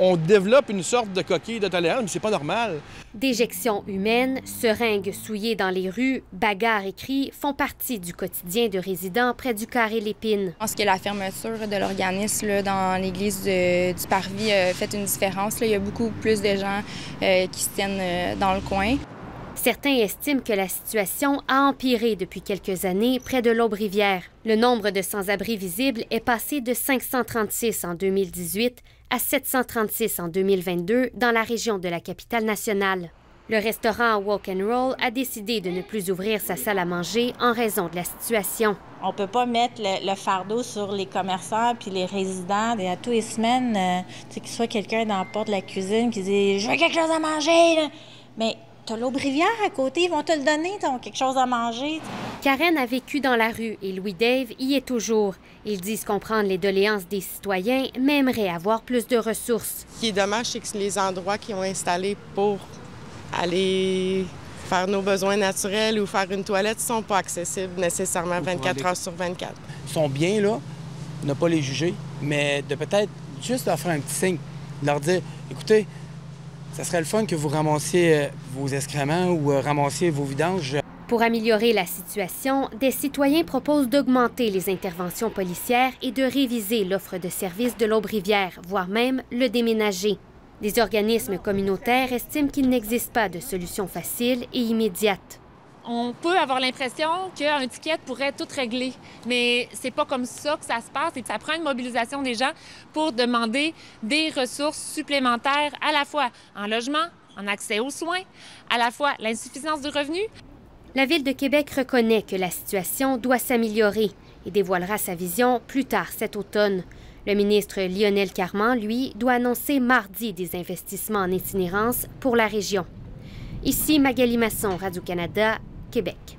On développe une sorte de coquille de tolérance, mais c'est pas normal. Déjections humaines, seringues souillées dans les rues, bagarres et cris font partie du quotidien de résidents près du carré Lépine. Je pense que la fermeture de l'organisme dans l'église du Parvis a fait une différence. Il y a beaucoup plus de gens euh, qui se tiennent euh, dans le coin. Certains estiment que la situation a empiré depuis quelques années près de l'Aube-Rivière. Le nombre de sans-abri visibles est passé de 536 en 2018 à 736 en 2022 dans la région de la capitale nationale. Le restaurant Walk and Roll a décidé de ne plus ouvrir sa salle à manger en raison de la situation. On peut pas mettre le, fardeau sur les commerçants puis les résidents. Et à tous les semaines, euh, qu'il soit quelqu'un dans la porte de la cuisine qui dit Je veux quelque chose à manger. Mais T'as l'Aube-Rivière à côté, ils vont te le donner, t'as quelque chose à manger. Karen a vécu dans la rue et Louis-Dave y est toujours. Ils disent comprendre les doléances des citoyens, mais aimeraient avoir plus de ressources. Ce qui est dommage, c'est que les endroits qu'ils ont installés pour aller faire nos besoins naturels ou faire une toilette ne sont pas accessibles nécessairement 24 heures sur 24. Ils sont bien là, ne pas les juger, mais de peut-être juste leur faire un petit signe, leur dire, écoutez, ça serait le fun que vous ramassiez euh, vos excréments ou euh, ramassiez vos vidanges. Pour améliorer la situation, des citoyens proposent d'augmenter les interventions policières et de réviser l'offre de services de l'Aube-Rivière, voire même le déménager. Des organismes communautaires estiment qu'il n'existe pas de solution facile et immédiate on peut avoir l'impression qu'un ticket pourrait tout régler, mais c'est pas comme ça que ça se passe et ça prend une mobilisation des gens pour demander des ressources supplémentaires à la fois en logement, en accès aux soins, à la fois l'insuffisance du revenu. La Ville de Québec reconnaît que la situation doit s'améliorer et dévoilera sa vision plus tard cet automne. Le ministre Lionel Carman, lui, doit annoncer mardi des investissements en itinérance pour la région. Ici Magali Masson, Radio-Canada, Québec.